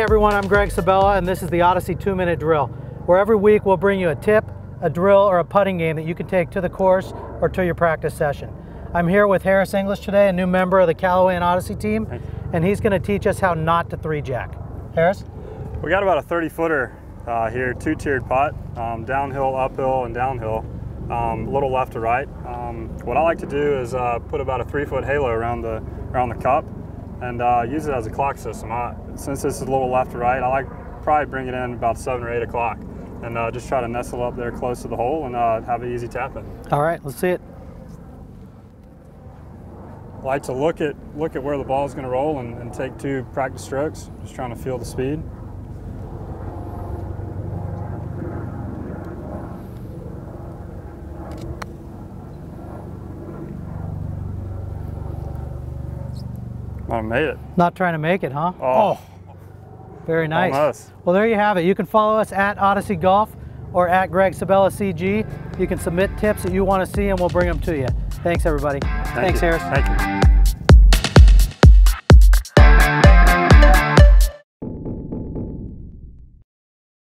everyone, I'm Greg Sabella and this is the Odyssey 2 Minute Drill, where every week we'll bring you a tip, a drill, or a putting game that you can take to the course or to your practice session. I'm here with Harris English today, a new member of the Callaway and Odyssey team, and he's going to teach us how not to three jack. Harris? We got about a 30 footer uh, here, two tiered putt, um, downhill, uphill, and downhill, um, a little left to right. Um, what I like to do is uh, put about a three foot halo around the around the cup and uh, use it as a clock system. I, since this is a little left to right, I like probably bring it in about seven or eight o'clock and uh, just try to nestle up there close to the hole and uh, have an easy tap in. All right, let's see it. I like to look at look at where the ball is going to roll and, and take two practice strokes, just trying to feel the speed. I made it. Not trying to make it, huh? Oh, oh. very nice. almost. Well, there you have it. You can follow us at Odyssey Golf or at Greg Sabella CG. You can submit tips that you want to see and we'll bring them to you. Thanks, everybody. Thank Thanks, you. Harris. Thank you.